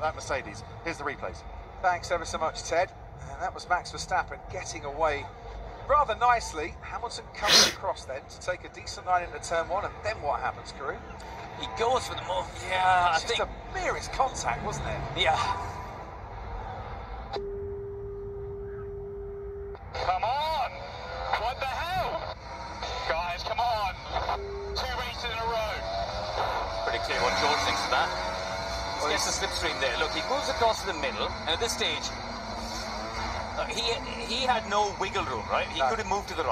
that Mercedes. Here's the replays. Thanks ever so much, Ted. And that was Max Verstappen getting away rather nicely. Hamilton comes across then to take a decent line into turn one, and then what happens, Karun? He goes for the move. Yeah, I Just think. a merest contact, wasn't it? Yeah. Come on! What the hell? Guys, come on! Two races in a row. Pretty clear what George thinks of that. Gets the slipstream there. Look, he moves across to the middle, and at this stage, uh, he he had no wiggle room, right? He No. could have moved to the right.